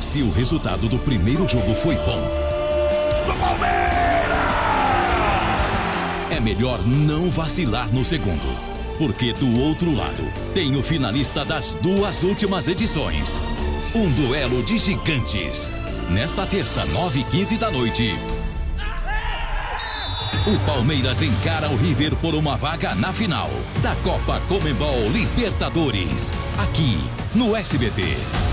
Se o resultado do primeiro jogo foi bom, é melhor não vacilar no segundo. Porque do outro lado tem o finalista das duas últimas edições. Um duelo de gigantes. Nesta terça, 9h15 da noite. O Palmeiras encara o River por uma vaga na final da Copa Comembol Libertadores. Aqui no SBT.